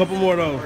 Couple more though.